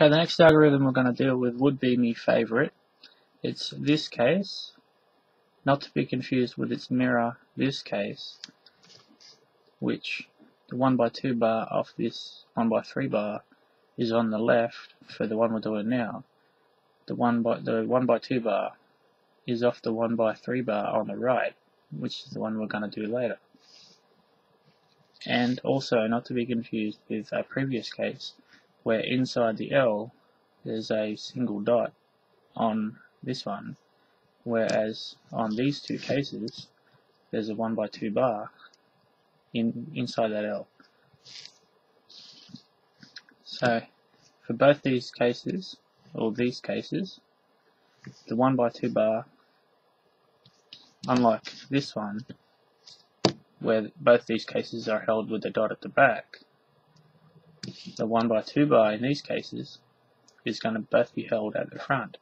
Okay, the next algorithm we're going to deal with would be my favorite. It's this case, not to be confused with its mirror this case, which the 1 by 2 bar off this 1 by 3 bar is on the left for the one we're doing now. The 1 by the 1 by 2 bar is off the 1 by 3 bar on the right, which is the one we're going to do later. And also, not to be confused with a previous case, where inside the L there's a single dot on this one, whereas on these two cases there's a 1 by 2 bar in inside that L. So for both these cases, or these cases, the 1 by 2 bar, unlike this one, where both these cases are held with the dot at the back, the 1 by 2 bar in these cases is going to both be held at the front.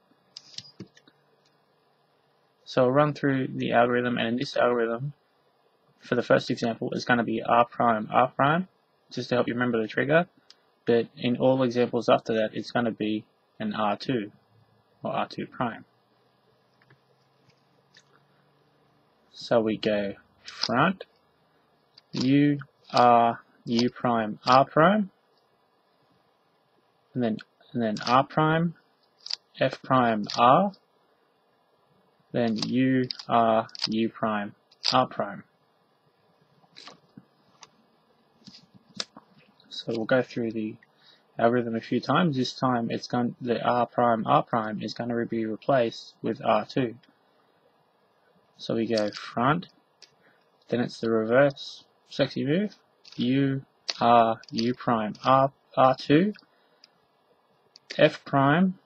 So I'll run through the algorithm and in this algorithm for the first example is going to be R prime R prime just to help you remember the trigger but in all examples after that it's going to be an R2 or R2 prime. So we go front U R U prime R prime and then and then R prime, F prime R, then U R U prime R prime. So we'll go through the algorithm a few times. This time it's going the R prime R prime is going to be replaced with R2. So we go front, then it's the reverse sexy move, U R U prime R R2 f prime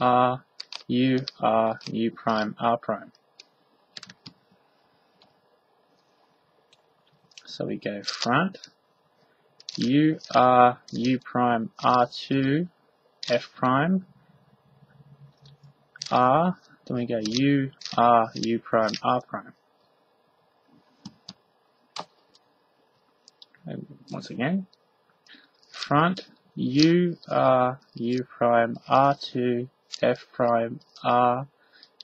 r u r u prime r prime. So we go front, u r u prime r2 f prime r, then we go u r u prime r prime. And once again, front, U R U prime R2 F prime R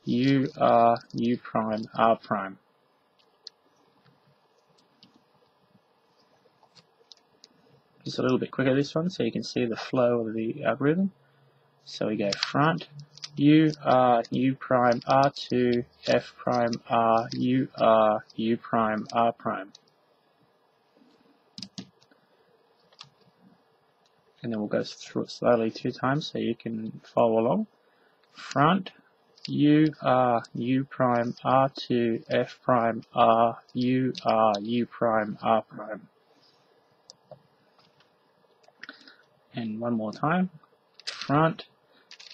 U R U prime R prime. Just a little bit quicker this one so you can see the flow of the algorithm. So we go front U R U prime R2 F prime R U R U prime R prime. And then we'll go through it slowly two times so you can follow along. Front, U, R, U prime, R2, F prime, R, U, R, U prime, R prime. And one more time. Front,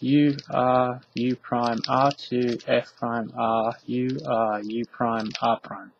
U, R, U prime, R2, F prime, R, U, R, U prime, R prime.